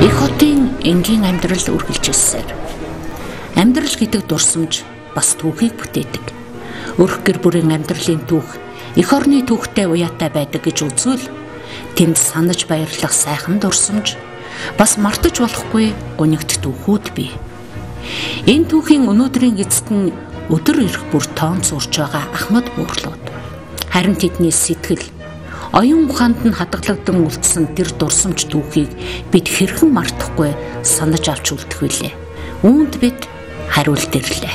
Их хотын энгийн амьдрал үргэлжилсээр амьдрал гэдэг дурсамж бас түүхийг бүтээдэг. Өрх гэр бүрийн амьдралын түүх эх орны түүхтэй уяатай байдаг гэж үзвэл тэнд санаж баярлах сайхан дурсамж бас мартаж болохгүй гунигт түүхүүд бий. Энэ түүхийн өнөөдрийн эцэст нь өдөр ирэх бүр тоон зурж байгаа Ахмад буурлууд. Харин тэдний сэтгэл оюун ухаанд нь хадгалагдсан үлдсэн тэр дурсамж түүхийг бид хэрхэн мартахгүй санаж авч үлдэх вүлээ. Үүнд бид хариулт ирлээ.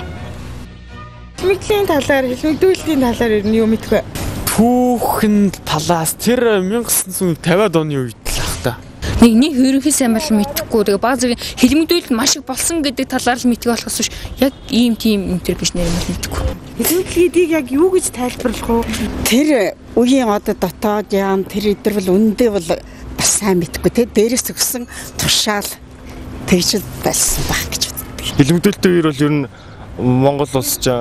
Хэлмэгдлийн талаар, хэлмэгдүүлэлтийн талаар ер нь юу мэдэх вэ? Түүхэн талаас тэр 1950-аад оны үед. Нэг нэг ерөнхий сайн бол мэдхгүй. Тэгээ баг зэрэг хэлмэгдүүлэлт маш их болсон гэдэг талаар л мэддэг болохоос биш яг ийм тийм энэ биш нэр мэдхгүй. Хэлмэгдлийг яг юу гэж тайлбарлах вэ? Тэр үеийн одоо дотоод яам тэр өдөр бол үндэ бол бас сайн мэдхгүй те дээрээс өгсөн тушаал тэгж байсан баг гэж боддог. Хэлмэгдүүлэлтийн үеэр бол ер нь Монгол улс ч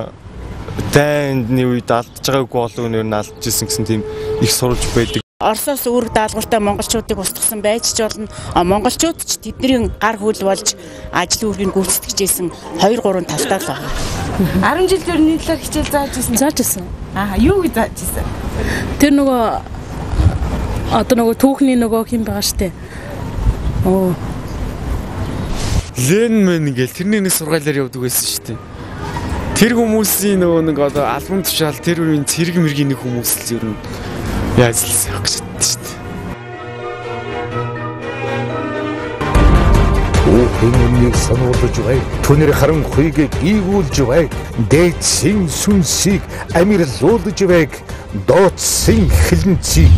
дайны үед алдж байгаагүй болов нь ер нь алдж исэн гэсэн тийм их сурж байдаг. Оросоос үүрэг даалгавартай монголчуудыг устгасан байж ч болно. Монголчууд ч тэдний гар хөл болж ажил үүргийг гүйцэтгэжсэн 2 3 талтай л байна. 10 жил төрний талаар хичээл зааж ирсэн. Зааж ирсэн. Аа, юу гэж зааж ирсэн? Тэр нөгөө одоо нөгөө түүхний нөгөө хин байгаа штэ. Оо. Лен мэн ингээл тэрний нэг сургаалаар явдаг байсан дээ. Тэр хүмүүсийн нөгөө нэг одоо альбом тушаал тэр үеийн цэрэг мэргийн нэг хүмүүс л ер нь яаж л явах гэж боддоо шүү дээ. Өөхийн өмнөийг сануулж бай. Түнэр харан хуйгийг гийгүүлж бай. Дээдсийн сүнсийг амирлуулж байг. Дооцсын хилэнцийг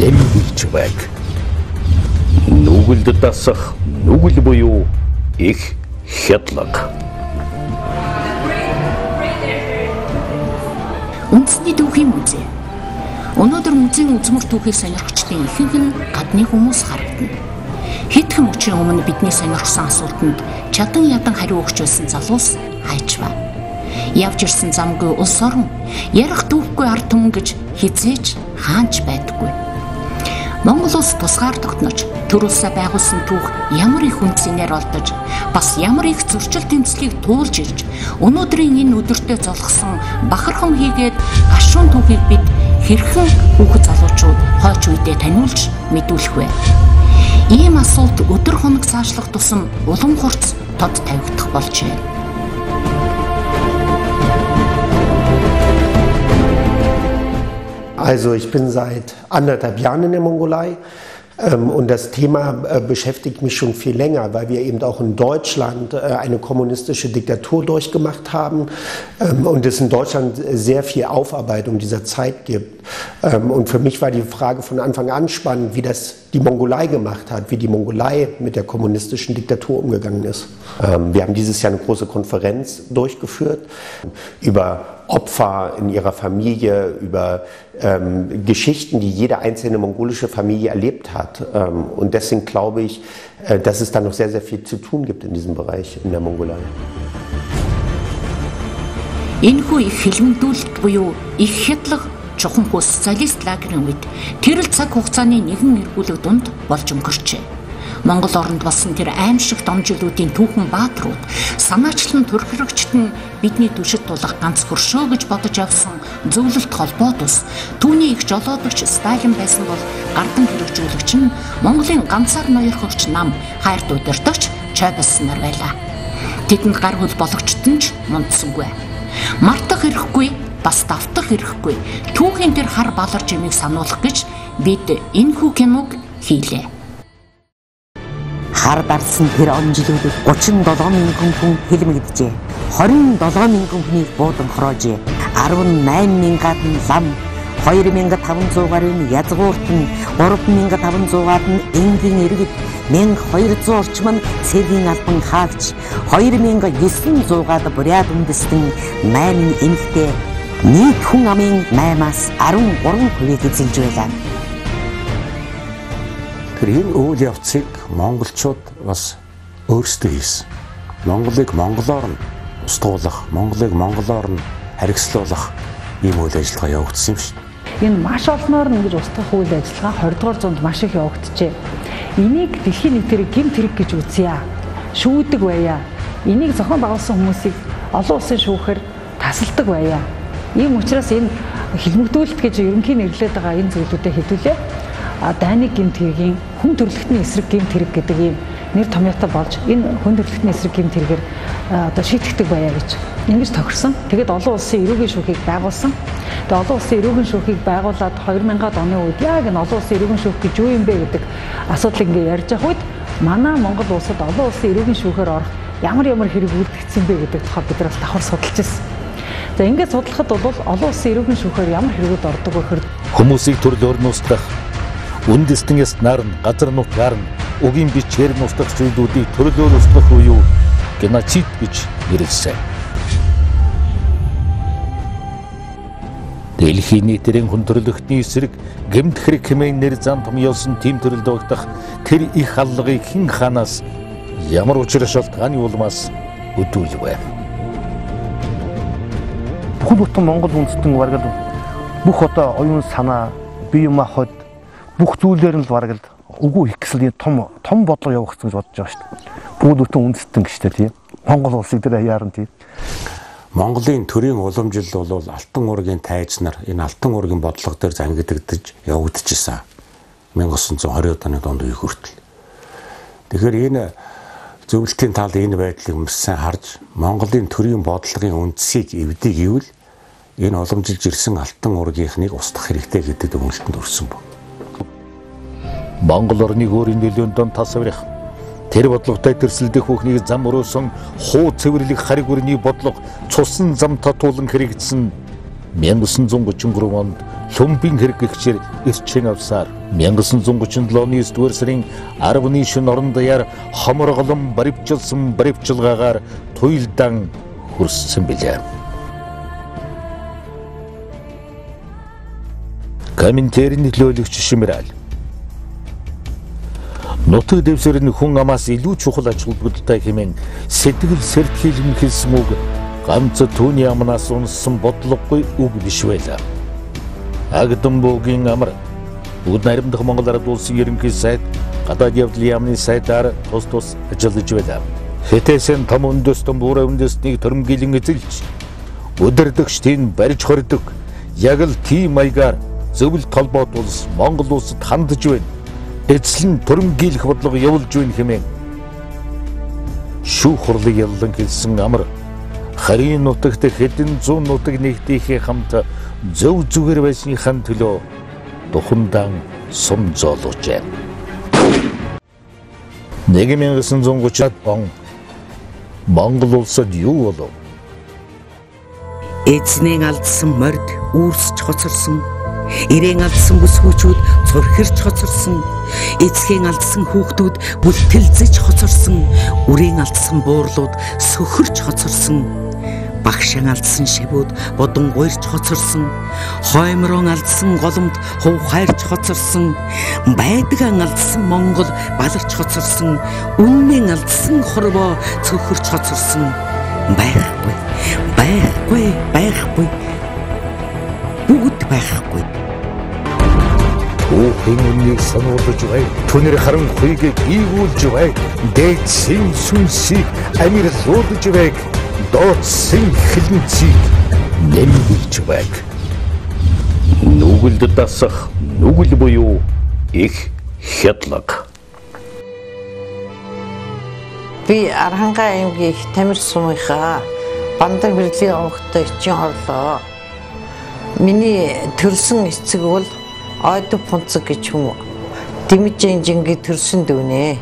нэмгийж байг. Нүгэлд дасах нүгэл буюу их хядлага. Үндэсний түүхийн музей. Өнөөдөр музейн үзмэр түүхийг сонирхчдын ихэнх нь гадны хүмүүс харагдана. Хэдхэн мөчийн өмнө бидний сонирхсан асуултанд чадан ядан хариу өгч байсан залуус хайж ба. Явж ирсэн замгүй улс орон ярих дүүхгүй ард түмэн гэж хизээж хаанч байдаггүй. Монгол улс тусгаар тогтнож төр улсаа байгуулсан түүх ямар их үнцээр олдож бас ямар их зөрчил тэмцлийг туулж ирж өнөөдрийн энэ өдөртөө золгосон бахархан хийгээд гашуун түүхийг бид хэрхэн хүүхэд залуучууд хойч үедээ таниулж мэдүүлэх вэ? Ийм асуулт өдөр хоног цаашлах тусам улам хурц тод тавигдах болжээ. Also ich bin seit anderthalb Jahren in der Mongolei und das Thema äh, beschäftigt mich schon viel länger, weil wir eben auch in Deutschland äh, eine kommunistische Diktatur durchgemacht haben ähm, und es in Deutschland sehr viel Aufarbeitung dieser Zeit gibt. Ähm, und für mich war die Frage von Anfang an spannend, wie das die Mongolei gemacht hat, wie die Mongolei mit der kommunistischen Diktatur umgegangen ist. Wir haben dieses Jahr eine große Konferenz durchgeführt über Opfer in ihrer Familie, über ähm, Geschichten, die jede einzelne mongolische Familie erlebt hat. Ähm, und deswegen glaube ich, äh, dass es da noch sehr, sehr viel zu tun gibt in diesem Bereich in der Mongolei. Энэхүү их хилмигдүүлэлт буюу их хядлага чухам хус социалист лагерын үед тэрэл цаг хугацааны нэгэн эргүүлэг дунд болж өнгөрчээ. Монгол оронд болсон тэр аимшиг домжилуудын түүхэн бааtruуд санаачлан төрхөрөгчт нь бидний түшид тулах ганц хөршөө гэж бодож явсан зөвлөлт холбоод ус түүний их жолоодогч Сталин байсан бол гардан хэрэгжүүлэгч нь Монголын ганцаар ноёрхогч нам хайрт удирдагч Чойбас нар байлаа. Тэдэнд гар хөл бологчт нь ч мундсангүй. Мартах хэрэггүй бас давтах хэрэггүй. Түүхийн тэр хар балар жимийг сануулах гэж бид энэ хүү киног хийлээ. Хар дарсан тэр он жилүүдэд 37 мянган хүн хэлмэгдэжээ. 27 мянган хүнийг буудан хороожээ. 18 мянгад нь лам 2500 гарын язгуурт нь 3500-аад нь энгийн иргэд 1200 орчим нь цэгийн албан хаагч 2900-аад буряд үндэстэн 8 эмэгтэй нийт хүн амын 8-аас 13%-ийг эзэлж байлаа. Тэгэхээр энэ үйл явцыг монголчууд бас өөрсдөө хийсэн. Монголыг монголоор нь устгуулах, Монголыг монголоор нь харгислуулах ийм үйл ажиллагаа явагдсан юм шүү. Энэ маш олноор нь ингэж устгах үйл ажиллагаа 20 дугаар зуунд маш их явагдажээ. Энийг дэлхийн нийтээр гэмт хэрэг гэж үзье. Шүүдэг байя. Энийг зохион байгуулсан хүмүүсийг олон улсын шүүхээр тасалдаг байя. Ийм учраас энэ хилмигдүүлэлт гэж ерөнхийн нэрлээд байгаа энэ зүйлүүдэд хэдүүлээ. А дайны гэмт хэргийн хүн төрөлхтний эсрэг гэмт хэрэг гэдэг ийм нэр томьёотой болж энэ хүн төрөлхтний эсрэг гэмт хэрэгээр одоо шийтгэдэг байя гэж ингэж тохирсон. Тэгээд олон улсын эрүүгийн шүүхийг байгуулсан. Тэгээд олон улсын эрүүгийн шүүхийг байгуулад 2000-ад оны үед яг энэ олон улсын эрүүгийн шүүх гэж юу юм бэ гэдэг асуудлыг ингээ ярьж явах үед манай Монгол улсад олон улсын эрүүгийн шүүхээр орох ямар ямар хэрэг үлдгэсэн бэ гэдэг тухай бид бас давхар судалж байна. За ингээд судлахад бол олон улсын эрүүгийн шүүхээр ямар хэрэгүүд ордог вэ гэхээр хүмүүсийг төрөл орн устгах үндэстнээс нарн газар нут гарна угийн бичээр нь устгах зүйлүүдийг төрлөөр устгах уу геноцид гэж нэрлэсэн. Дэлхийн нийтийн хүн төрөлхтний эсрэг гэмт хэрэг хэмээн нэр зам томьёолсон тим төрөлд багтах тэр их аллагыг хэн ханаас ямар учраа шалтгааны улмаас өдүүлвэ. Бүхэл бүтэн Монгол үндэстэн бараг л бүх одоо оюун санаа, бие махбод бүх зүйлээр нь л бараг л үгүй их гэсэн том том бодлого явагдсан гэж бодож байгаа шүү дээ. Бүхэл бүтэн үндэстэн гэжтэй тийм. Монгол улсыг тэр хаяарн тийм. Монголын төрийн уламжил бол алтан уургийн тайз нар энэ алтан уургийн бодлого дээр зангидагдж явагдчихсан. 1920-ад оны донд үе хүртэл. Тэгэхээр энэ зөвлөлтийн тал энэ байдлыг маш сайн харж Монголын төрийн бодлогын үндсийг эвдийг ивэл энэ уламжилж ирсэн алтан уургийнхныг устгах хэрэгтэй гэдэг дүгнэлтэнд өрсөн байна. Монгол орныг өөрийн нөлөөнд дон тасаврах Тэр бодлоготой тэрсэлдэх хүүхнийг зам өрөөсөн хуу цэвэрлэх хариг өрний бодлого цусан зам татуулан хэрэгжсэн 1933 онд Лумбин хэрэг гихчээр эрчэн авсаар 1937 оны 9-р сарын 10-ны шөнө орон даяар хоморголон баривчилсан баривчилгаагаар туйлдан хүрсэн билээ. Комментарийн нөлөөлөгч Шимрал Нутаг дэвсгэр нь хүн амаас илүү чухал ач холбогдолтой хэмээн сэтгэл сэртхийлэн хэлсэн үг ганц түүний амнаас унсан бодлогогүй үг биш байлаа. Агдан буугийн амар бүгд наримдах Монгол Ард улсын ерөнхий сайд гадаад явдлын яамны сайдаар тус тус ажиллаж байлаа. Хэтээсэн том өндөстөн буурай өндөстнийг төрөмгийлэн эзэлж өдөрдөгчдийн барьж хордог яг л тийм маягаар зөвлөлт толгойд улс Монгол улсад хандж байна эзлэн төрөмгийлэх бодлого явуулж байна хэмээн шүүх хурлыг яллан хэлсэн амар харийн нутагт хэдэн зуун нутаг нэгтийнхээ хамт зөв зүгээр байсныхаа төлөө тухандан сум зоолуулжээ. 1930-ад он Монгол улсад юу болов? Эзнээ алдсан морд үүрсч хоцорсон Ирээн алдсан бүсгүүчүүд цурхирч хоцорсон. Эцгийн алдсан хүүхдүүд бүлтэлзэж хоцорсон. Үрийн алдсан буурлууд сөхөрч хоцорсон. Багшаан алдсан шивүүд бодон гуйрч хоцорсон. Хоймрон алдсан голомт хув хайрч хоцорсон. Байдгаан алдсан Монгол баларч хоцорсон. Үннэн алдсан хорвоо цөхөрч хоцорсон. Байхгүй. Байхгүй. Байхгүй бүгд байхгүй. Уухийн үннийг сануулж бай. Түнэр харан хуйгийг ийгүүлж бай. Дээдсийн сүнсийг амирлуулж бай. Дооцсын хилэнцийг нэмгүүлж бай. Нүгэлд дасах нүгэл буюу их хядлаг. Би Архангай аймгийн их тамир сумынхаа бандаг бэрлийн онготой эчин хорлоо. Миний төрсөн эцэг бол ойд пунцэг гэж юм. Дэмж инжингийн төрсөн дүүнэ.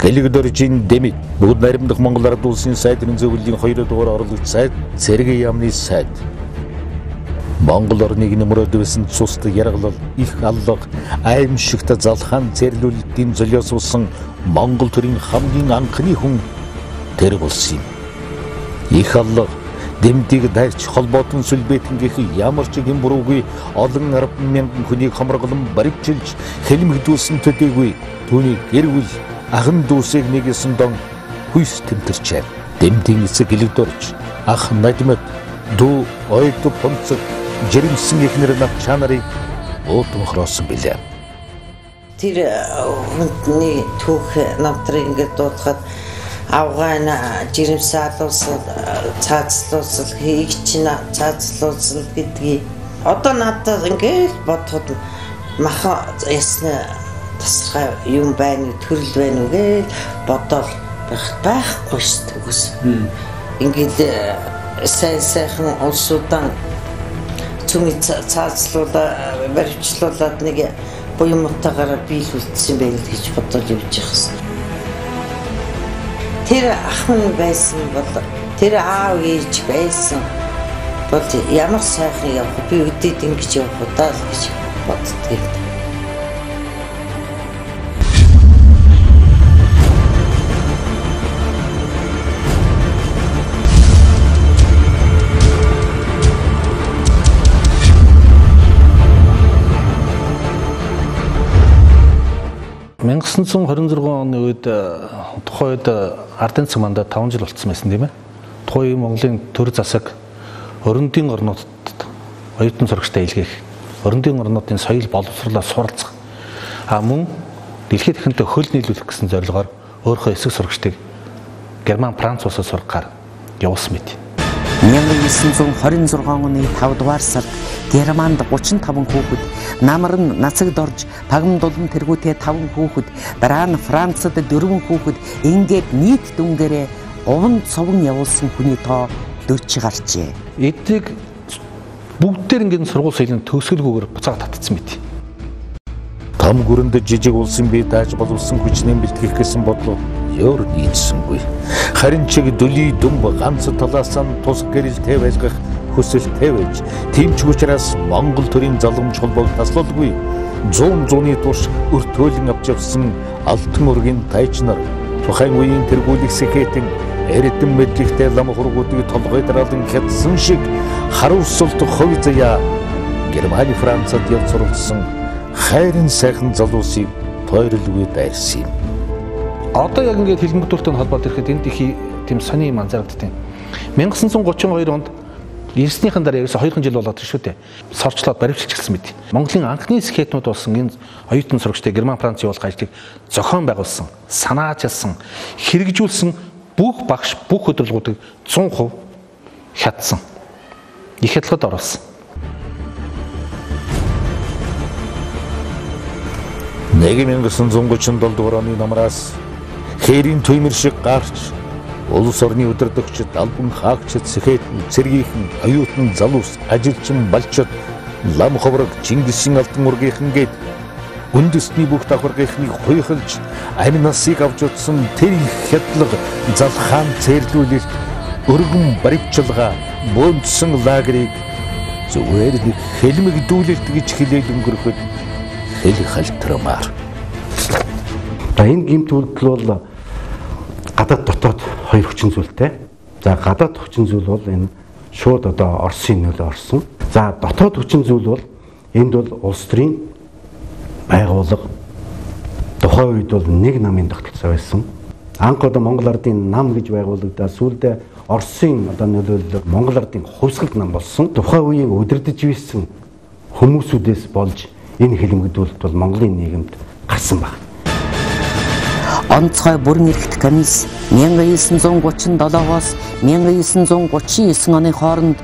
Гэлэгдөржин дэмит бүгд наримдах Монгол Ард улсын сайдын зөвлөлийн 2 дугаар орлогч сайд Цэрэг яамны сайд Монгол орныг нэмрээд байсан цусд яргалал их аллах аимшигт залхаан зэрлүүлэлтийн золиос усан Монгол төрийн хамгийн анхны хүн тэр болсон юм. Их аллах дэмдийг дайрч холбоотон сүлбэтнгийнх ямар ч хэм буруугүй олон арван мянган хүнийг хомрголон баривчилж хэлмэгдүүлсэн төдийгүй түүний гэр бүл ахын дүүсийг нэгэсэн дон хүйс тэмтэрчээ. дэмтийн эсэг гэлэгдөрч ах надимад дүү ойд бонцог жирэмсэн ихнэр нав чанарыг уутан хороосон билээ. Тэр хүндний түүх намтрыг ингээд дуудахад авгаана цаацлуусал хийх чинь цаацлуусал гэдгийг. Одоо надад ингээд бодоход маха ясна тасархай юм байна төрөл байна үгээ бодоол. Байх байхгүй ш төгс ингээд сайн сайхан улсуудаа цүмий цаацлуулаа баримтлуулаад нэг буюумтайгаараа биелүүлсэн байл гэж бодож явж байхсан. Тэр ах минь байсан бол тэр аав ээж байсан бол ямар сайхан явах би үдээд ингэж явах удаа л гэж боддгийг. Мянган 926 оны үед тухайн үед ардын цаг мандаа 5 жил болцсон байсан тийм ээ. Тухайн үеийн Монголын төр засаг өрөндийн орнуудад оюутан сурагчтай илгээх, өрөндийн орнуудын соёл боловсруулалтаа суралцах. А мөн дэлхийд ихэнхдээ хөл нийлүүлэх гэсэн зорилгоор өөрийнхөө эсэг сурагчдыг Герман, Франц улсад сургахаар явуулсан мэт. 1926 оны 5 дугаар сард Германд 35 хүүхэд, намар нь нацагд орж, пагам дулам тэргүүтээ 5 хүүхэд, дараа нь Францад 4 хүүхэд ингээд нийт дүнгээрээ уван цовон явуулсан хүний тоо 40 гарчээ. Эдийг бүгдээр ингээд сургууль соёлын төгсгөлгүйгээр буцаага татцсан мэт. Том гүрэнд жижиг улсын бие дааж боловсон хүчнээ бэлтгэх гэсэн бодлоо өөр нийцсэнгүй. Харин чиг дүлий дүмб ганц талаас нь тус гэрэлтэй байлгах хүсэлтэй байж тийм ч учраас Монгол төрийн залгамж холбоог таслуулгүй 100 зууны турш өртөөлөн авч явсан алтан ургийн тайч нар тухайн үеийн тэргүүлэх сэхэтэн эрдэм мэдлэгтэй лам хургуудыг толгой дараалан хятсан шиг харуулсалт хой заяа Германы Францад явж суралцсан хайрын сайхан залуусыг тойрлгүй дайрсан юм. Одоо яг ингээд хэлбэртүүртэй холбоод ирэхэд энд их тийм сони юм анзаарэгдтiin. 1932 онд Ирснийхэн дараа ерөөсө 2 жил болоод шүү дээ. Сорчлоод баримтчилж гисэн мэт. Монголын анхны скетнүүд болсон энэ оюутан сурагчтай Герман Франц явуулах ажлыг зохион байгуулсан, санаачилсан, хэрэгжүүлсэн бүх багш бүх хөдөлгүүдийг 100% хятсан. Их хятлагад оруулсан. 1937 дугаар оны намраас хээрийн төмөр шиг гарч улс орны өдөрдөгчд албан хаагчид сэхэтэн цэргийнхэн оюутан залуус ажилчин балчууд лам ховрог Чингисийн алтан ургийнхан гээд үндэсний бүх давхаргийнхныг хуйхалж амь насыг авч утсан тэр их хядлага залхаан цээрлүүлэлт өргөн баривчилгаа бөөндсөн лагерыг зүгээр нэг хэлмэгдүүлэлт гэж хэлээд өнгөрөхөд хэл халтрамаар. Энэ гимт үйлдэл бол гадаад дотоод хоёр хүчин зүйлтэй. За гадаад хүчин зүйл бол энэ шууд одоо Оросын нөлөө орсон. За дотоод хүчин зүйл бол энд бол улс төрийн байгууллага тухайн үед бол нэг намын тогтолцоо байсан. Анх одоо Монгол ардын нам гэж байгуулагдаад сүүлдээ Оросын одоо нөлөөлөл Монгол ардын хувьсгалт нам болсон. Тухайн үеийн удирдах байсан хүмүүсүүдээс болж энэ хэлэмгдүүлэлт бол Монголын нийгэмд гарсан байна онцгой бүрэн эрхт комисс 1937-оос 1939 оны хооронд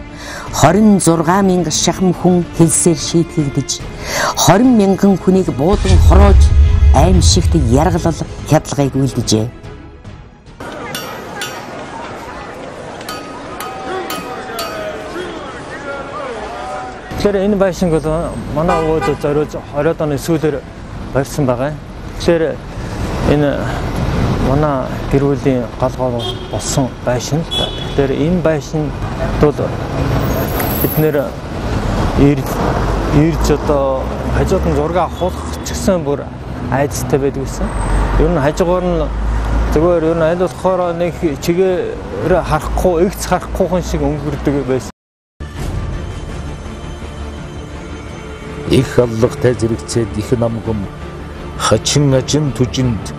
26 мянга шахам хүн хэлсээр шийтгэгдэж 20 мянган хүнийг буудан хороож аимшигт яргалал хядлагыг үйлдэжээ. Тэгэхээр энэ байшинг бол манай өвөд зориуд 20-од оны сүүлээр барьсан байгаа. Тэгэхээр энэ манай гэр бүлийн гал гол болсон байшин. Тэгэхээр энэ байшин бол бид нэр ирж одоо хажууд нь зураг авах ч гэсэн бүр айдастай байдаг гэсэн. Ер нь хажуугаар нь зүгээр ер нь аль болохоор нэг чигээр харахгүй, эгц харахгүй хүн шиг өнгөрдөг байсан. Их аллагтай зэрэгцээд их намгам хачин ажин түжинд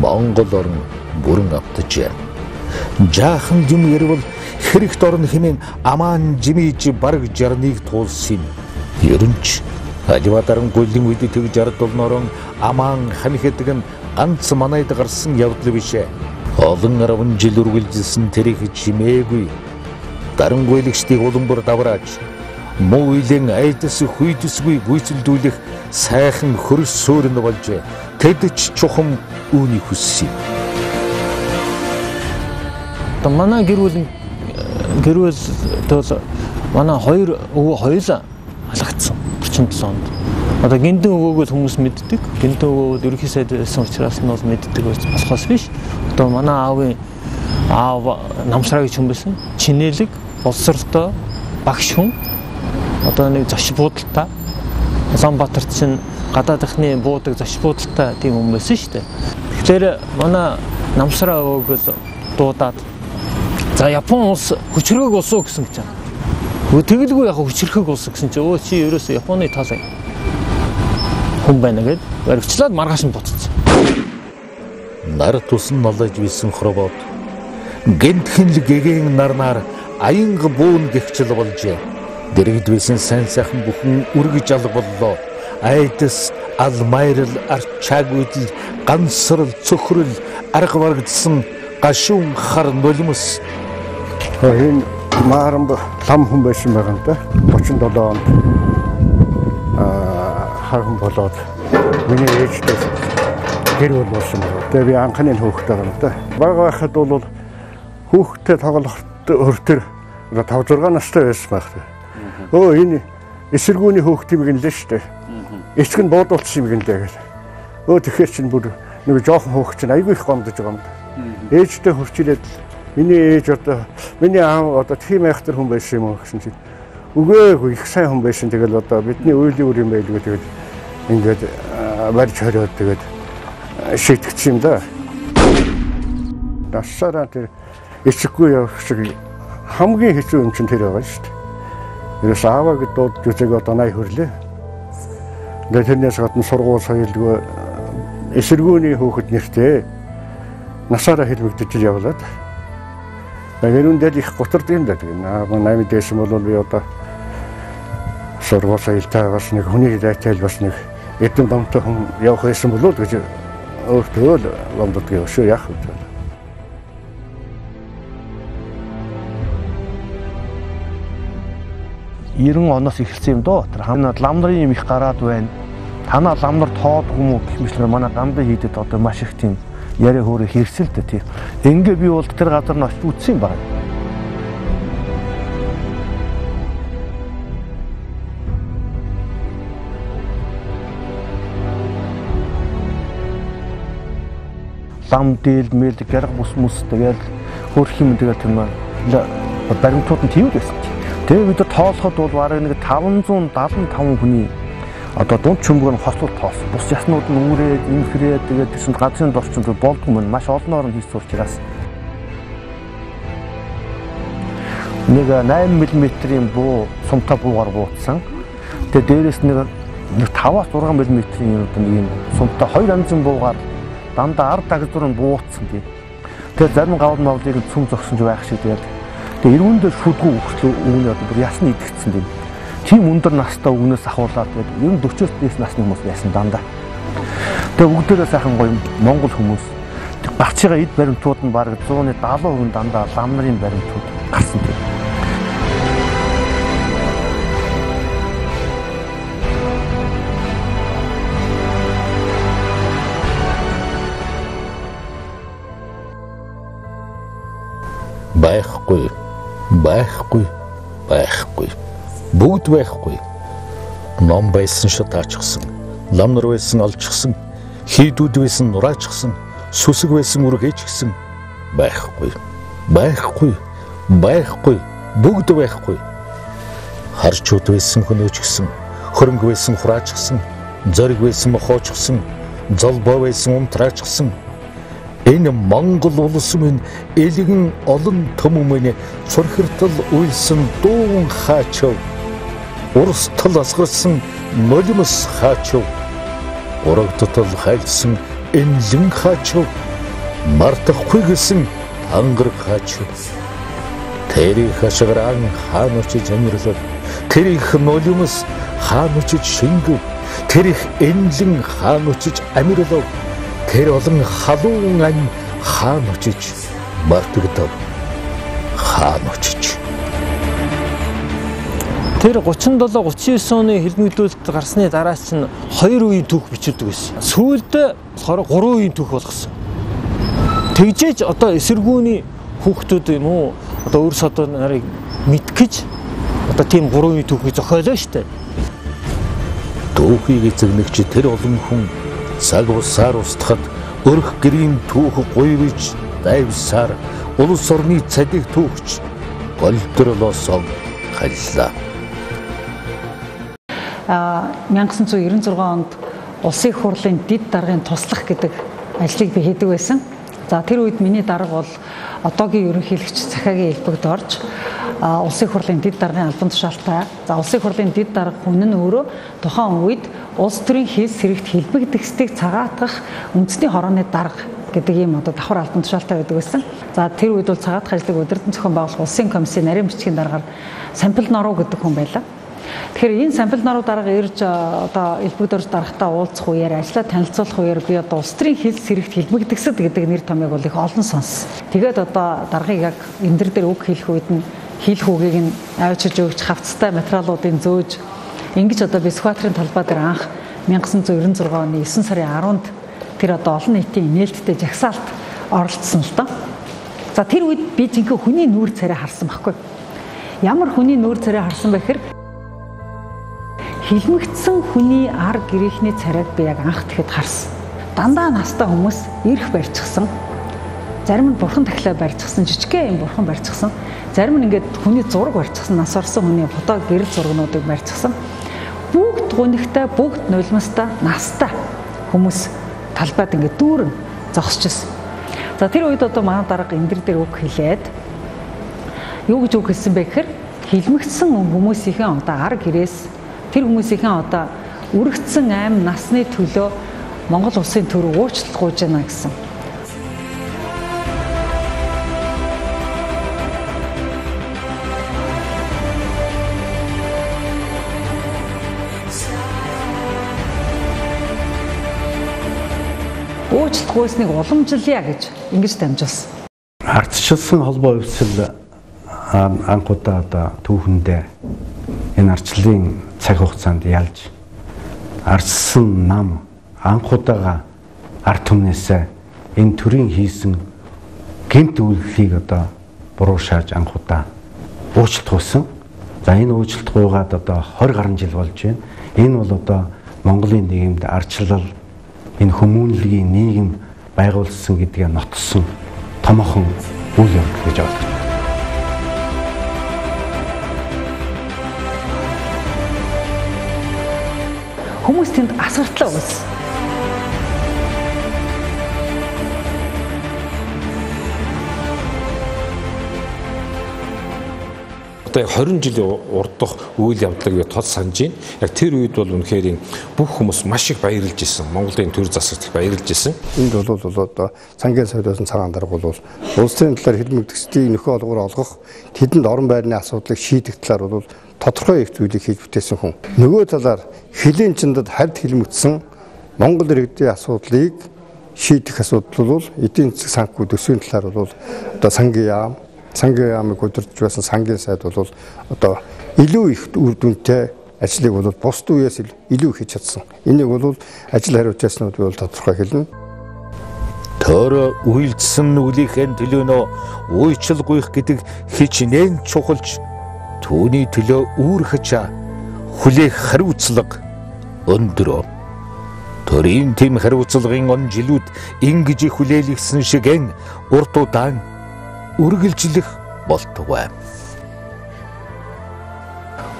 Монгол орн бүрэн автжээ. Жаахан юм ярил хэрэгт орно хэмээн амаан жимиж бараг жарныг туулсан юм. Ерөн ч Аливадаран гүлийн үед тэгж ард болноорон амаан ханихэдэг нь ганц манайд гарсан явдал бишээ. Олон арван жил үргэлжилсэн тэрийг чимээгүй. Дарангуйлагчдыг уламбар даврааж муу үеийн айдас хүйдэсгүй гүйцэлдүүлэх сайхан хөрс суурин болж тэдч чухам үүнийг хүссэн. Одоо манай гэр бүл гэр бүл төл манай хоёр өвөө хоёулаа алгацсан 37 онд. Одоо гиндэн өвөөгөө хүмүүс мэддэг. Гиндэн өвөө ерөнхий сайд байсан учраас нь бол мэддэг болохоос биш. Одоо манай аавын аав намсраа гэж хүн байсан. Чинэлэг, болсортой, багш хүн. Одоо нэг зоч буудалтай. Улаанбаатарт чинь гадаадхны буудаг зоч буудалтай тийм хүн байсан шүү дээ. Тэгэхээр манай намсраа өвөөгөө дуудаад за Япон улс хүчрэг улс уу гэсэн гэж байна. Тэгэлгүй яг хүчрэхэг улс гэсэн чинь өө чи ерөөсөө Японы талаа хүн байна гэд баригчлаад маргааш нь буцсан. Нар тусан налаж бисэн хоробот гэнтхэнл гэгээн нарнаар аянга буун гихчил болжээ. Дэрэгд бисэн сайн сайхан бүхэн үргэж алга боллоо. Айдас алмайрал арчаагүйдэл гансрал цөхрөл арга барагдсан гашуун хар нулимс. Энэ Маарамб лам хүн байсан байгаа юм да. 37 онд аа хаан болоод миний ээжтэй гэр бүл болсон байна. Тэгээ би анхны хүүхэд байгаа юм да. Бага байхад бол хүүхдтэй тоглоход өртөр 5 6 настай байсан байх. Өө энэ эсэргүүний хүүхд юм гинлээ шүү дээ. Эцэг нь буудуулсан юм гинлээ гэл. Өө тэгэхээр чинь бүр нэг жоохон хүүхд чинь айгүй их гомдож байгаа юм да. Ээжтэй хурцилээд Миний ээж одоо миний аав одоо тийм айхтар хүн байсан юм уу гэсэн чинь үгээгүй их сайн хүн байсан. Тэгэл одоо бидний үйлийн үр юм байлгүй тэгэл ингээд барьж хориод тэгээд шийтгэж юм да. Насаараа тэр эцэггүй явах шиг хамгийн хэцүү юм чинь тэр байгаа шүү дээ. Ерөөс ааваа гэд дууд жүзэг одоо 80 хүрлээ. Тэгээд тэрнээс гадна сургууль соёлгүй эсэргүүний хөөхд нэртэй насаараа хэлбэгдэж явлаа. Гэрүүндээ их гутардаг юм да. Аа намайг дээсэн бол би одоо сургууль соёлтой бас нэг хүний дайтай бас нэг эдэн домтой хүн явах байсан болов уу гэж өөртөө л гэж шүү яах вэ? 90 оноос эхэлсэн юм доо. Тэр хамнаад лам нарын юм их гараад байна. Танаа лам нар тоодгүй юм уу гэх мэтлэр манай гамбай хийдэд одоо маш их тийм яриа хөөрэ хэрсэлтэй тийм. Ингээ би бол тэр газар нь очиж үтсэн юм байна. лам дээл мэл гэрг бус мус тэгэл хөрх юм тэгэл тийм баримтууд нь тийм байсан. Тэгээ бид тоолоход бол бараг нэг 575 хүний одоо дунд чөмбөг нь хослол тоос. Бус яснууд нь үүрээд, инфрээд тэгээд тийшнд газрын дорчинд болдгоо мөн маш олноор нь хийсэн учраас нэг 8 мм-ийн буу сумтай буугаар буутсан. Тэгээд дээрэс нэг 5-аас 6 мм-ийн одоо нэг юм сумтай хоёр янзын буугаар дандаа ард дагзуур нь буутсан тийм. Тэгээд зарим гавд мавлыг цүм зогсон ч байх шиг тэгээд тэгээд эргүүн дээр шүдгүү өгчлөө үүний одоо бүр ясны идэгдсэн тийм тийм өндөр настай өгнөөс ахуулаад тэгээд ер нь 40-оос дээш насны хүмүүс байсан дандаа. Тэгээд бүгдээрээ сайхан гоё монгол хүмүүс. Багцыгаа эд баримтууд нь бараг 100-ны 70% дандаа лам нарын баримтууд гарсан тийм. байхгүй байхгүй байхгүй бүгд байхгүй. Ном байсан шатаачсан, лам нар байсан олчихсан, хийдүүд байсан нураачсан, сүсэг байсан үргээчгсэн байхгүй. Байхгүй. Байхгүй. Бүгд байхгүй. Харчуд байсан хөнөөчгсөн, хөрөнгө байсан хураачсан, зориг байсан мохоочгсон, золбоо байсан умтраачсан Энэ Монгол улс минь элгэн олон төмөн минь цурхиртал үйлсэн дуун хаачав урстал асгарсан нулимс хаачв урагдтал хайлсан энлэн хаачв мартахгүй гэсэн ангараг хаач тэрийг хашгиран хаан очиж амьрлал тэр их нулимс хаан очиж шингэв. Тэр их энлэн хаан очиж амьрлав тэр олон халуун ань хаан очиж мартагдав хаан очиж Тэр 37 39 оны хэлмэгдүүлэлт гарсны дараас чинь хоёр үеийн түүх бичүүлдэг байсан. Сүүлд болохоор гурван үеийн түүх болгосон. Тэгжээж одоо эсэргүүний хүүхдүүд юм уу одоо өөр содоо нарыг мэдгэж одоо тийм гурван үеийн түүхийг зохиолоо штэ. Түүхийг эзэгнэгч тэр олон хүн цаг усаар устгахад өрх гэрийн түүх гуйвж дайвсаар улс орны цадиг түүхч голдролоосоо халлаа. 1996 онд улсын хурлын дид даргын туслах гэдэг ажлыг би хийдэг байсан. За тэр үед миний дарга бол одоогийн ерөнхийлөгч Цахагийн элбэгд орж улсын хурлын дид даргын албан тушаалтай. За улсын хурлын дид дарга хүн нь өөрөө тухайн үед улс төрийн хийс сэрэгт хэлбэгдэхстийг цагаатгах үндэсний хорооны дарга гэдэг ийм одоо давхар албан тушаалтай байдаг байсан. За тэр үед бол цагаатгах ажлыг удирдан зохион байгуулах улсын комиссийн нарийн бичгийн дараагаар сампил норуу гэдэг хүн байлаа. Тэгэхээр энэ сампил наруу дарга ирж одоо элбэгд орж дарагтаа уулзах үеэр ажлаа танилцуулах үеэр би одоо улс төрийн хил сэрэгт хэлбэгдэгсэд гэдэг нэр томьёог бол их олон сонс. Тэгээд одоо даргыг яг энэ төр дээр үг хэлэх үед нь хил хүүгийг нь авчиж өгч хавцтай материалуудын зөөж ингэж одоо Бисхватрын талбай дээр анх 1996 оны 9 сарын 10-нд тэр одоо олон нийтийн нээлттэй жагсаалт оролцсон л доо. За тэр үед би жинхэнэ хүний нүүр царай харсан байхгүй. Ямар хүний нүүр царай харсан бэ гэхээр хилмигдсэн хүний ар гэрээхний царайг би яг анх тэгэхэд харсан. Дандаа настай хүмүүс ирэх барьчихсан. Зарим нь бурхан тахлаа барьчихсан, жижигхэн юм бурхан барьчихсан. Зарим нь ингээд хүний зураг барьчихсан, нас орсон хүний фото гэрэл зургнуудыг барьчихсан. Бүгд гунигтай, бүгд нулимстай, настай хүмүүс талбайд ингээд дүүрэн зогсчихсон. За тэр үед одоо манай дарга энэ дээр үг хэлээд юу гэж үг хэлсэн бэ гэхээр хилмигдсэн хүмүүсийн одоо ар гэрээс тэр хүмүүсийн одоо үргэлжсэн аим насны төлөө Монгол улсын төр уучлалт гуйж байна гэсэн. Гуйсныг уламжлая гэж ингэж дамжуулсан. Ардчилсан холбоо өвсөл анхудаа одоо түүхэндээ энэ арчлалын цаг хугацаанд ялж арсан нам анхудаага арт түмнээсээ энэ төрийн хийсэн гинт үйлдэлийг одоо буруу шааж анхудаа уучлалт гуйсан. За энэ уучлалт гуйгаад одоо 20 гаруй жил болж байна. Энэ бол одоо Монголын нийгэмд арчлал энэ хүмүүнлэгийн нийгэм байгуулсан гэдгээ нотсон томоохон үйл явдал гэж бодож байна. Хүмүүс тэнд асгартлаа үүссэн. Одоо 20 жилийн урдах үйл явдлыг би тод санаж байна. Яг тэр үед бол үнэхээр бүх хүмүүс маш их баярлж исэн. Монголын төр засагт баярлж исэн. Энд бол бол одоо цангийн соёлоосон цагаан дарга бол улсын талаар хэлмэгдэсдийг нөхөө олгоор олгох, тэдэнд орон байрны асуудлыг шийдэх талаар бол тодорхой их зүйлийг хийж бүтээсэн хүн. Нөгөө талаар хилийн чиндад хард хэлмэгдсэн Монгол иргэдийн асуудлыг шийдэх асуудал бол эдийн засаг санхүү төсвийн талаар бол одоо сангийн яам сангийн яамыг удирдах байсан сангийн сайд бол одоо илүү их үр дүнтэй ажлыг бол бусд үеэс илүү хийж чадсан. Энийг бол ажил хариуцааснууд бол тодорхой хэлнэ. Төр үйлдсэн нүглийнхэн төлөөнөө уйчил гуйх гэдэг хичнээн чухалж түүний төлөө үүрхэж хүлээх хариуцлага өндөрөө. Төрийн тэм хариуцлагын он жилүүд ингэж их хүлээлгсэн шигэн урт удаан үргэлжлэх болтугай.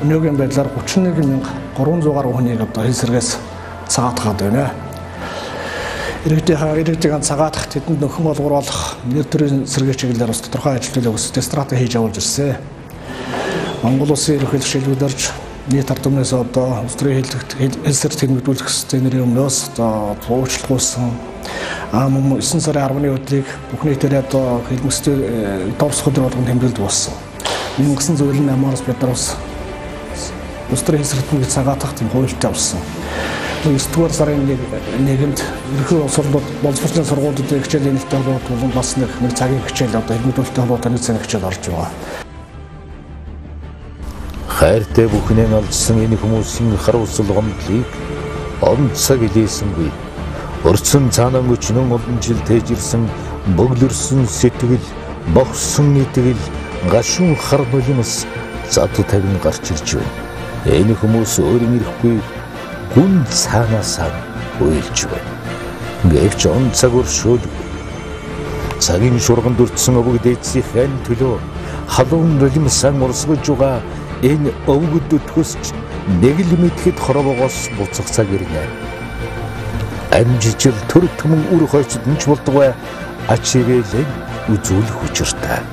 Өнөөгийн байдлаар 31300 гаруй хүнийг одоо хэлсэргээс цагаатгаад байна. Иргэдийн хаа иргэдийн цагаатах тэдэнд нөхөн болгоруулах нэр төрийн сэргээ чиглэлээр бас тодорхой ажил төлөв өсөлт стратеги хийж явуулж ирсэн. Монгол улсын ерөнхийлөгч шилжүүлэрч нийт ард түмнээс одоо улс төрийн хэлсэр тэмдэглүүлэх системийн өмнөөс одоо уучлалгүйсэн ам 9 сарын 10-ны өдрийг бүх нийтээр одоо хэлмэстэй довс өдөр болгон тэмдэглэж. Энэ гэсэн зүйл нь амаараас бид нар бас улс төрийн хэлсэр тэмдэглэж цагаатах тийм хуультай болсон. 9-р сарын нэгэнт ерөнхий улс орнууд боловсролын сургуулиудын хичээлийн нэлттэй холбоотой бас нэг цагийн хичээл одоо хэлмэдүүлэлттэй холбоотой нэг цагийн хичээл орж байгаа. хайртай бүхнээ олдсон энэ хүмүүсийн хар усал гомдлыг он цаг илээсэнгүй. Өрцөн цаанаа өчнөн олон жил тээжирсэн бөглөрсөн сэтгэл, бохсон итгэл, гашуун хар нулимс зад тагн гарч ирж байна. Энэ хүмүүс өөрийн ирэхгүй гүн цаанаасаа уйлж байна. Гэвч он цаг өршөөл цагийн шурганд өртсөн өвөг дээдсийн төлөө халуун нулимсан урсгаж байгаа энэ өвгөд өтгөсч нэг л мэдхэд хоровоогоос буцах цаг ирнэ. Амжижил төр төмөн үр хойцод нь ч болдгоо ачивэлэн үзүүлэх учиртай.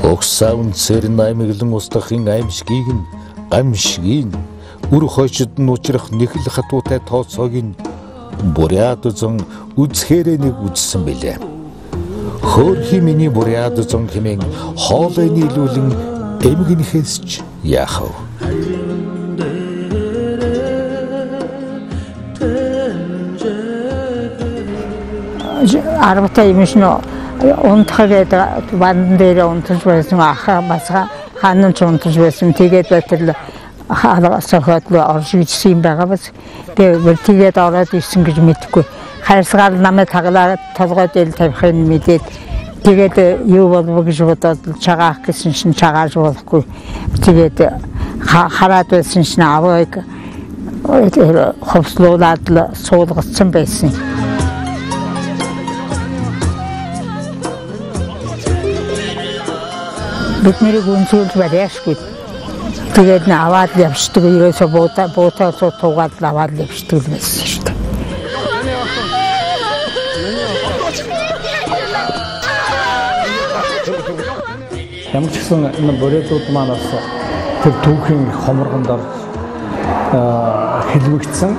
Оксаун цэр наймиглан устгахын аимшгийг нь гамшгийг үр хойчод нь учрах нэхэл хатуутай тооцоог нь буряд зон үзхээрээ нэг үзсэн билээ. Хөөрхи миний буряд зон хэмээн хоолой нийлүүлэн эмгэнэхээс ч яахав. аргатай юм шнө унтахгээд бандан дээр унтаж байсан аха бас хаан ч унтаж байсан. Тэгээд байтал сохиодлоо орж ичсэн юм байгаа бас. Тэгээд тэгээд ороод ирсэн гэж мэдэхгүй хайрсгаар намайг таглаад толгойд ил тавихын мэдээд тэгээд юу болов гэж бодоод чагаах гэсэн шин чагааж болохгүй. Тэгээд хараад байсан шин авыг ховслуулаад суулгацсан байсан. Бидний гүнзгүүл барьяашгүй. Тэгээд н аваад явждаг ерөөсө буута буутаас тугаад аваад явждаг байсан шүү дээ. Ямар ч гэсэн энэ борьоодууд маань бас тэр түүхийн хоморгонд орж хэлвэгдсэн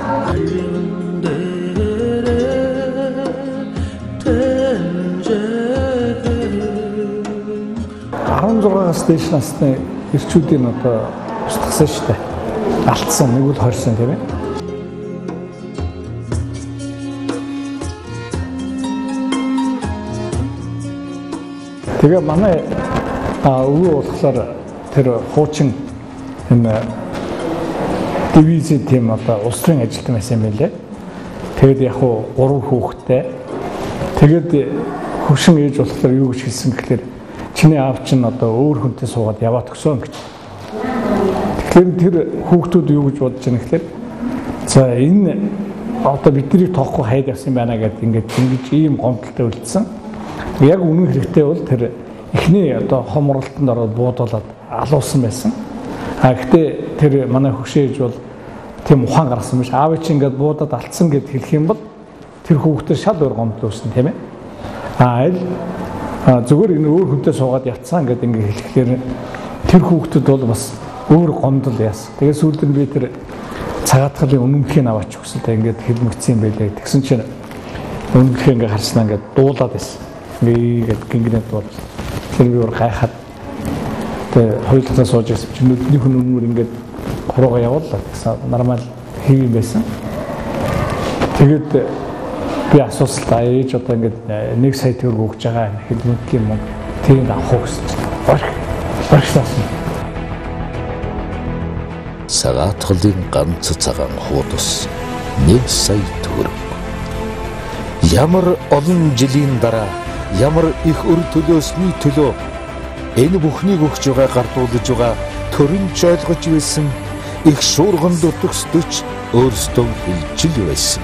16-аас дээш насны эрчүүдийн одоо устгасан шүү дээ. Алдсан нэг үл хорсон тийм ээ. Тэгээ манай өвөө болохоор тэр хуучин энэ дивизийн тим одоо улсын ажилтан байсан юм билээ. Тэгээд яг уу гурван хүүхэдтэй. Тэгээд хөвшин ээж болохоор юу гэж хэлсэн гэхээр чиний аав чинь одоо өөр хүнтэй суугаад яваад өгсөн гэж. Тэгэхээр тэр хүүхдүүд юу гэж бодож байна гэхээр за энэ одоо бидний тоохгүй хайд явсан байна гэдэг ингээд ингэж ийм гомдолтой үлдсэн. Яг үнэн хэрэгтэй бол тэр эхний одоо хомролтонд ороод буудуулаад алуусан байсан. А гэхдээ тэр манай хөшөөж бол тийм ухаан гаргасан биш. Аав чинь ингээд буудаад алдсан гэд хэлэх юм бол тэр хүүхдээ шал өөр гомдол үүснэ тийм ээ. А аль зүгээр энэ өөр хүнтэй суугаад явцсан гэдэг ингээ хэлэхээр тэр хүүхдэд бол бас өөр гомдол яасан. Тэгээ сүүлд нь би тэр цагаатгалын үнэмхийг аваач. Тэ ингээд хэлмэгцсэн юм байлээ. Тэгсэн чинь үнэмхийг ингээ харснаа ингээ дуулаад байсан. Ингээд гингэнэ дуул. Тэр би өөр гайхаад тэгээ хоёулаа сууж ирсэн. Чинь нүдний хүн өмнөр ингээд хуруугаа явууллаа. Тэгсэн нормал хэв юм байсан. Тэгээд би асуусан ээж одоо ингээд нэг сая төгрөг өгж байгаа хэлмэд юм уу? Тийм авах уу гэсэн чинь. Багшаас Сагаатгалын ганц цагаан хуудас нэг сая төгрөг. Ямар олон жилийн дараа ямар их өр төлөөсний төлөө энэ бүхнийг өгч байгаа гардуулж байгаа төрөнч ойлгож байсан их шуурган дутгсдөж өөрсдөө хилжил байсан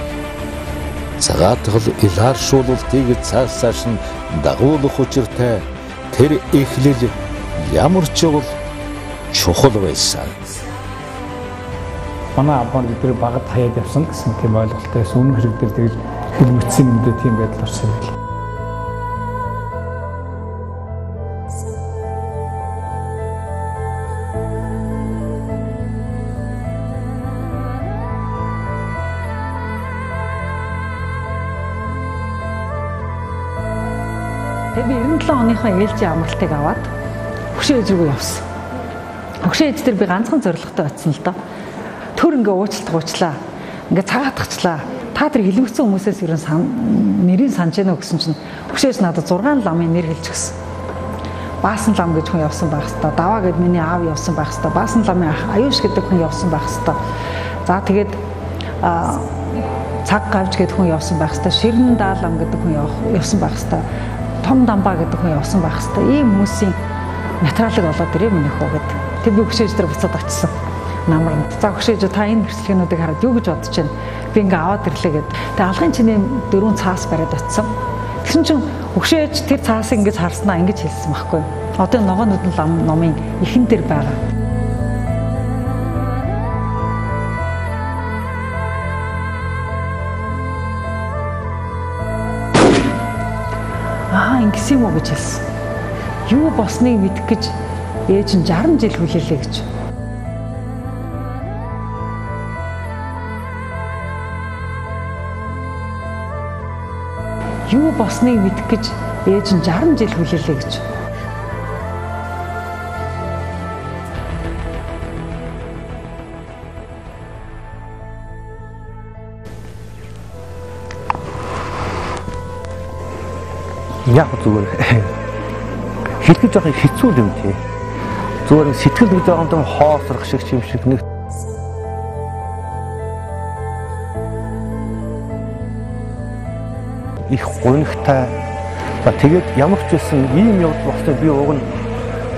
цагаатгал илааршуулалтыг цаасааш нь дагуулах учиртай тэр эхлэл ямар ч бол чухал байсан. Манай аббаар бидний багт хаяад явсан гэсэн тийм ойлголтоос үнэн хэрэгдэл тэгэл хэлмэгцсэн юмдээ тийм байдал орсон юм байна. Би 97 оныхоо ээлжийн амралтыг аваад хөшөө ээж рүү явсан. Хөшөө ээж дээр би ганцхан зоригтой очсон л доо. Төр ингээ уучлалт гуучлаа. Ингээ цагаатгачлаа. Та тэр хилмигцэн хүмүүсээс ерөн сан нэрийн санаж гэнэ гэсэн чинь хөшөөж надад 6 ламын нэр хэлж гисэн. Баасан лам гэж хүн явсан байх хэвээр. Даваа гэд миний аав явсан байх хэвээр. Баасан ламын ах аюуш гэдэг хүн явсан байх хэвээр. За тэгээд цаг гавж гэдэг хүн явсан байх хэвээр. Ширнэн даалам гэдэг хүн явсан байх хэвээр том дамбаа гэдэг хүн явсан байх хэвээр ийм хүмүүсийн материалыг олоод ирээ миний хүү гэд. Тэр би хөшөөж дээр буцаад очсон. Намранд. За хөшөөж та энэ бэрхшээлнүүдийг хараад юу гэж бодож байна? Би ингээ аваад ирлээ гэд. Тэгээ алгын чиний дөрөв цаас бариад очсон. Тэгсэн чинь хөшөөж тэр цаасыг ингэж харснаа ингэж хэлсэн байхгүй. Одоо ногоо нүдэн лам номын ихэн дээр байгаа. Аа ингэсэн юм уу гэж хэлсэн. Юу босныг мэдэх гэж ээж нь 60 жил хүлээлээ гэж. Юу босныг мэдэх гэж ээж нь 60 жил хүлээлээ гэж. Яг зүгээр хэлэх жоох хэцүү юм тий. Зүгээр сэтгэл нэг жоохондоо хоосрох шиг юм шиг нэг их гонхтай. За тэгээд ямар ч байсан ийм явдал болсноо би уг нь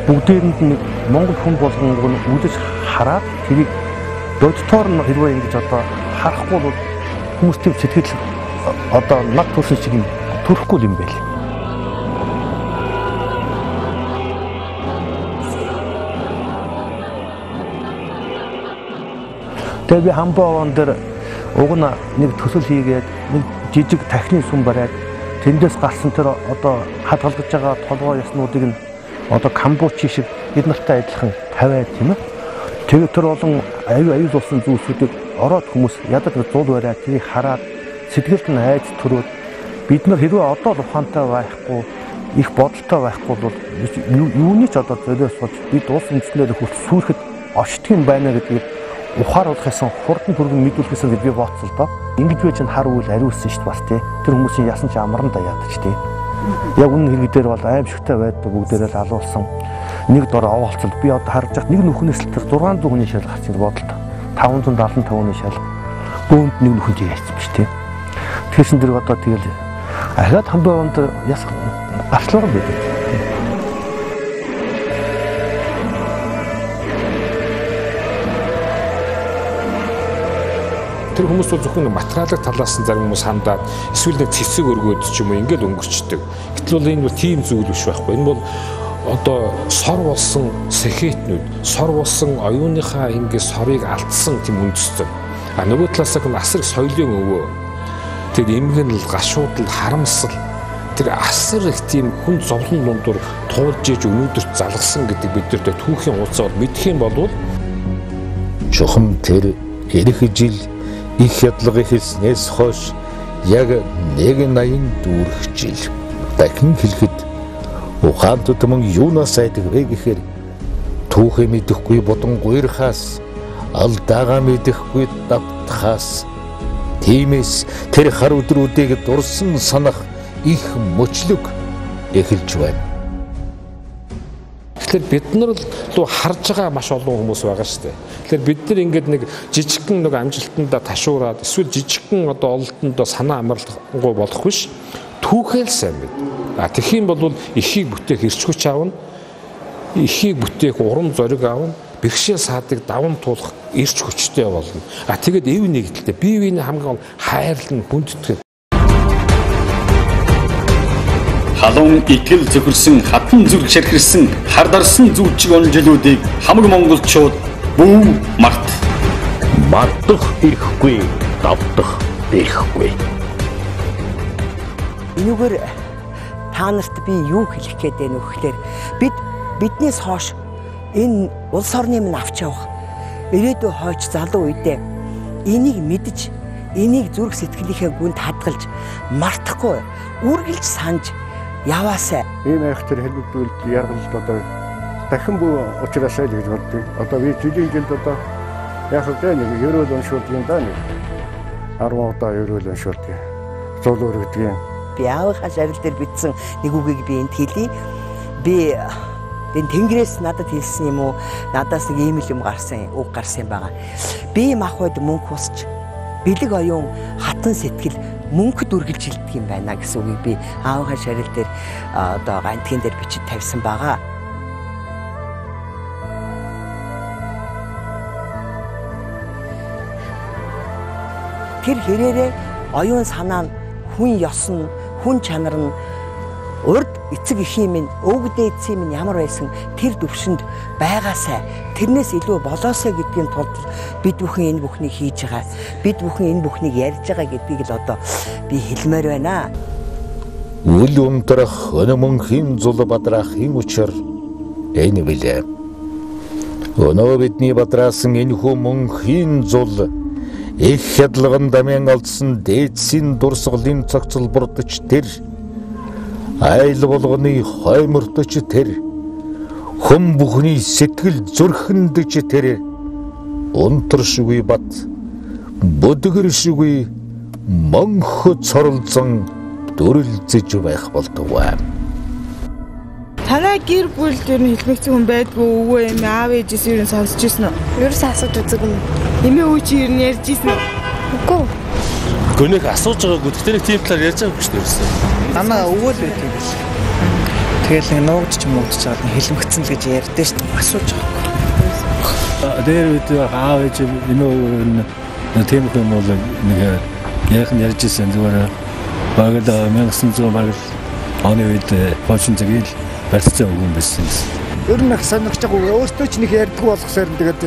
бүгдээрэнд нэг Монгол хүн болгонг нь үзэж хараад тэрийг додтоор нь хэрвээ ингэж одоо харахгүй бол хүмүүстэй сэтгэл одоо над төрсөн шиг төрөхгүй юм байл. Тэгээ би хамбоон дээр уг нь нэг төсөл хийгээд нэг жижиг тахны сүм бариад тэндээс гарсан тэр одоо хадгалж байгаа толгой яснуудыг нь одоо камбучи шиг бид нартай адилхан тавиад тийм ээ. Тэгээд тэр олон аюу аюул болсон зүйлсүүдийг ороод хүмүүс ядаг зул бариад тэрийг хараад сэтгэлд нь айц төрөөд бид нар хэрвээ одоо л ухаантай байхгүй их бодолтой байхгүй бол юуны ч одоо золиос болж бид улс үндэстнээр хүрт сүрэхэд очтгийн байна гэдгийг ухаар болохын хурдан түргэн мэдүүлэхсэн гэж би бодсон л доо. Ингэж байж н хар үйл ариулсан шүү дээ бас тий. Тэр хүмүүсийн ясан ч амран да ядаж тий. Яг үнэн хэрэг дээр бол аимшигтай байдаг бүгдээрээ л алуулсан. Нэг дор овоолцол би одоо харж байхад нэг нүхнээс л тэр 600 хүний шал гарч ир бодолтой. 575-ны шал бөөнд нэг нүхэн яйцсан биш тий. Тэгсэн дэр одоо тэгэл ахаад хамбаа онд яс гарчлага байдаг. Тэр хүмүүс бол зөвхөн материалын талаас нь зарим хүмүүс хандаад эсвэл нэг цэцэг өргөөд ч юм уу ингээд өнгөрчдөг. Гэтэл бол энэ бол тийм зүйл биш байхгүй. Энэ бол одоо сор болсон сэхэтнүүд, сор болсон оюуныхаа ингээд сорыг алдсан тийм үндэстэн. А нөгөө талаас нь асар соёлын өвөө. Тэр эмгэн л гашуудл харамсал тэр асар их тийм хүн зовлон дундуур туулж иж өнөөдөрт залгсан гэдэг бид нар түүхийн уулзаа бол мэдэх юм бол чухам тэр эх жил их ядлага хэлснээс хойш яг 180 дүүрэх жил дахин хэлэхэд ухаан тутмын юунаас айдаг вэ гэхээр түүхээ мэдэхгүй бодон гуйрхаас алдаага мэдэхгүй давтахаас тиймээс тэр хар өдрүүдийг дурсан санах их мөчлөг эхэлж байна. Тэгэхээр бид нар л харж байгаа маш олон хүмүүс байгаа шүү дээ. Тэгэхээр бид нар ингээд нэг жижигхэн нэг амжилтанда ташуураад эсвэл жижигхэн одоо ололтонд санаа амарлахгүй болох биш. Түүхэл сайн мэд. А юм бол эхийг бүтээх эрч хүч аавна. Эхийг бүтээх урам зориг аавна бэрхшээл саадыг даван туулах эрч хүчтэй болно. А тэгээд эв нэгдэлтэй бие биений хамгийн хайрлан хүндэтгэл халуун итгэл зөвхөрсөн хатан зүрх шархирсан хардарсан зүвчиг онжилуудыг хамаг монголчууд бүү март. Мартах ирэхгүй давтах ирэхгүй. Энүүгээр та нарт би юу хэлэх гээд байна вэ гэхээр бид биднээс хойш энэ улс орны минь авч явах ирээдүй хойч залуу үедээ энийг мэдж энийг зүрх сэтгэлийнхээ гүнд хадгалж мартахгүй үргэлж санаж яваасай. Ийм их тэр хэлбэгдүүлэлт яргалд одоо дахин бүү учраас л гэж боддог. Одоо би жилийн жилд одоо яг л нэг ерөөл уншуулт юм да нэг 10 удаа ерөөл уншуулт. Зул өргөдөг юм би аавынхаа шарил дээр бичсэн нэг үгийг би энд хэлье. Би энэ тэнгэрээс надад хэлсэн юм уу? Надаас нэг ийм л юм гарсан, үг гарсан юм байгаа. Би махбод мөнх усч бэлэг оюун хатан сэтгэл мөнхөд үргэлж хилдэг юм байна гэсэн үгийг би аавынхаа шарил дээр одоо гантгийн дээр бичиж тавьсан байгаа. Тэр хэрээрээ оюун санаа нь хүн ёс нь хүн чанар нь урд эцэг эхийн минь өвгдээ эцсийн минь ямар байсан тэр төвшөнд байгаасай тэрнээс илүү болоосай гэдгийн тулд бид бүхэн энэ бүхнийг хийж байгаа бид бүхэн энэ бүхнийг ярьж байгаа гэдгийг л одоо би хэлмээр байна. Үл унтрах өнөмөн хин зул бадрах хин учир энэ билээ. Өнөө бидний бадраасан энэ хүмүүн хин зул их хядлаган дамян олдсон дээдсийн дурсгалын цогцол бурдч тэр айл болгоны хоймортч тэр хүм бүхний сэтгэл зүрхэндж тэр унтар шүгүй бат бүдгэр шүгүй монхо цоролзон дүрлзэж байх болтугай Танай гэр бүл дээр нь хэлмэгцэн хүн байдгүй өвөө юм аав ээжээс юу н сонсч ирсэн үү? Ерөөсөө асууж үзэг юм. Эмээ өвөө чи юу н ярьж ирсэн үү? Үгүй. Гүнэг асууж байгаагүй. Тэгтээ нэг тийм талаар ярьж байгаагүй шүү дээ ерөөсөө. Танаа өвөө л байдаг биш. Тэгэл нэг нуугдч ч муудч байгаа нь хэлмэгцэн л гэж ярьдээ шүү дээ. Асууж байгаагүй. Тэр үед аав ээж нэг тийм юм бол нэг яг нь ярьж ирсэн зүгээр багт 1900 баг оны үед хоочин зэгээл барьцсан өгөн байсан гэсэн. Ер нь их сонирхож байгаа өөртөө ч нэг ярьдггүй болгосоор тэгээд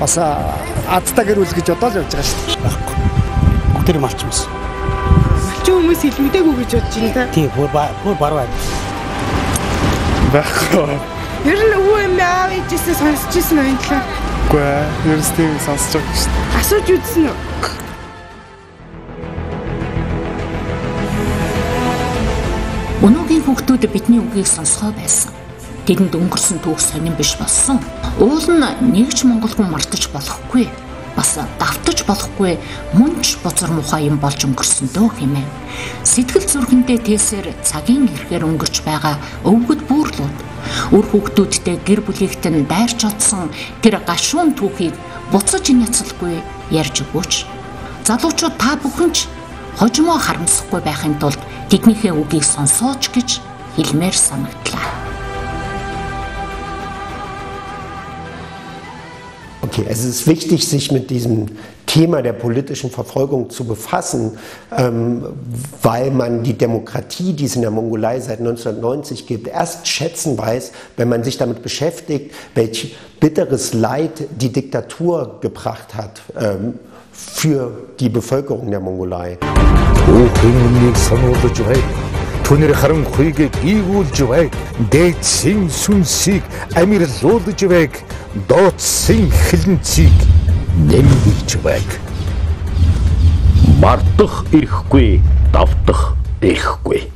бас адтаа гэрүүл гэж бодоод явж байгаа шүү дээ. Баггүй. Тэр малч юмс. Малчин хүмүүс хэлмэдэггүй гэж бодож байна та. Тий, бүр бүр баруун байна. Баггүй. Ер нь өвөө юм аав ээжээсээ сонсч ирсэн юм талаа. Үгүй ээ, ерөөс тийм сонсож байгаа шүү дээ. Асууж үзсэн үү? Өнөөгийн хүүхдүүд бидний үгийг сонсгоо байсан. Тэдэнд өнгөрсөн түүх сонирн биш болсон. Уул нь нэгч монгол хүн мартаж болохгүй. Бас давтаж болохгүй мөнч бузар мухай юм болж өнгөрсөн дөө хэмээн. Сэтгэл зүрхэндээ тээсээр цагийн эрхээр өнгөрч байгаа өвгөд буурлууд үр хүүхдүүдтэй гэр бүлийгтэн дайрч одсон тэр гашуун түүхийг буцаж няцалгүй ярьж өгөөч. Залуучууд та бүхэн ч хожимо харамсахгүй байхын тулд тэднийхээ үгийг сонсооч гэж хэлмээр санагдлаа. Okay, es ist wichtig, sich mit diesem Thema der politischen Verfolgung zu befassen, ähm, weil man die Demokratie, die es in der Mongolei seit 1990 gibt, erst schätzen weiß, wenn man sich damit beschäftigt, welch bitteres Leid die Diktatur gebracht hat ähm, für die Bevölkerung der Mongolei. Түнэр харанхуйг гийгүүлж байг, дээдсийн сүнсийг амирлуулж байг, дооцсын хилэнцийг нэмгийж байг. Мартах ихгүй, давтах ихгүй.